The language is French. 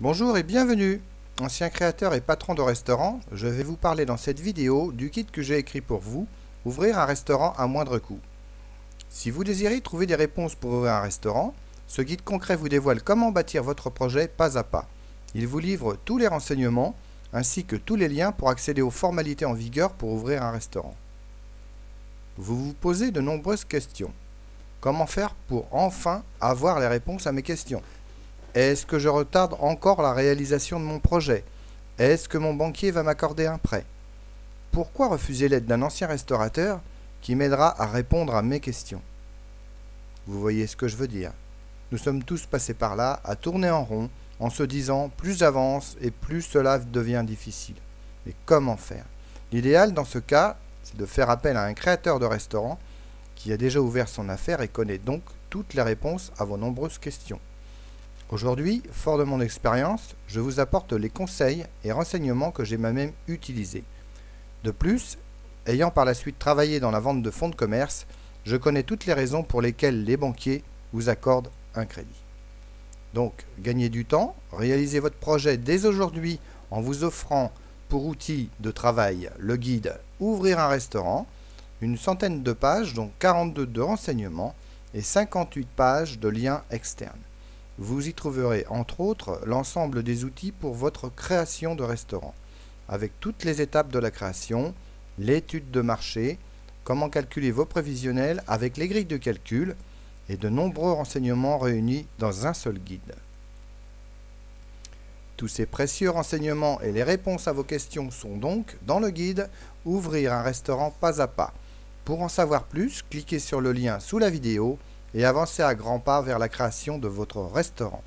Bonjour et bienvenue Ancien créateur et patron de restaurant, je vais vous parler dans cette vidéo du guide que j'ai écrit pour vous, Ouvrir un restaurant à moindre coût. Si vous désirez trouver des réponses pour ouvrir un restaurant, ce guide concret vous dévoile comment bâtir votre projet pas à pas. Il vous livre tous les renseignements ainsi que tous les liens pour accéder aux formalités en vigueur pour ouvrir un restaurant. Vous vous posez de nombreuses questions. Comment faire pour enfin avoir les réponses à mes questions? Est-ce que je retarde encore la réalisation de mon projet? Est-ce que mon banquier va m'accorder un prêt? Pourquoi refuser l'aide d'un ancien restaurateur qui m'aidera à répondre à mes questions? Vous voyez ce que je veux dire. Nous sommes tous passés par là, à tourner en rond, en se disant plus j'avance et plus cela devient difficile. Mais comment faire? L'idéal dans ce cas, c'est de faire appel à un créateur de restaurant qui a déjà ouvert son affaire et connaît donc toutes les réponses à vos nombreuses questions. Aujourd'hui, fort de mon expérience, je vous apporte les conseils et renseignements que j'ai moi-même utilisés. De plus, ayant par la suite travaillé dans la vente de fonds de commerce, je connais toutes les raisons pour lesquelles les banquiers vous accordent un crédit. Donc, gagnez du temps, réalisez votre projet dès aujourd'hui en vous offrant pour outil de travail le guide Ouvrir un restaurant, une centaine de pages, dont 42 de renseignements et 58 pages de liens externes. Vous y trouverez entre autres l'ensemble des outils pour votre création de restaurant, avec toutes les étapes de la création, l'étude de marché, comment calculer vos prévisionnels avec les grilles de calcul et de nombreux renseignements réunis dans un seul guide. Tous ces précieux renseignements et les réponses à vos questions sont donc dans le guide Ouvrir un restaurant pas à pas. Pour en savoir plus, cliquez sur le lien sous la vidéo et avancez à grands pas vers la création de votre restaurant.